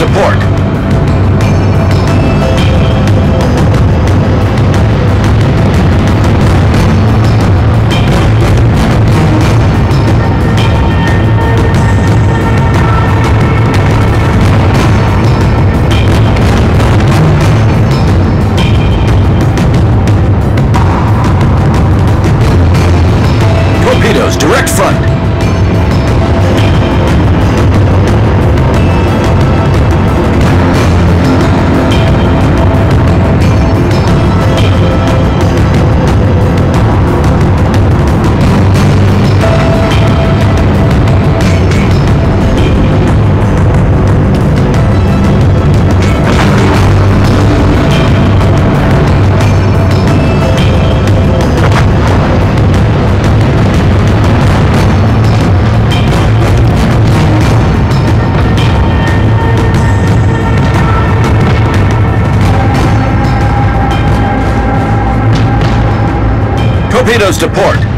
support. Torpedoes to port.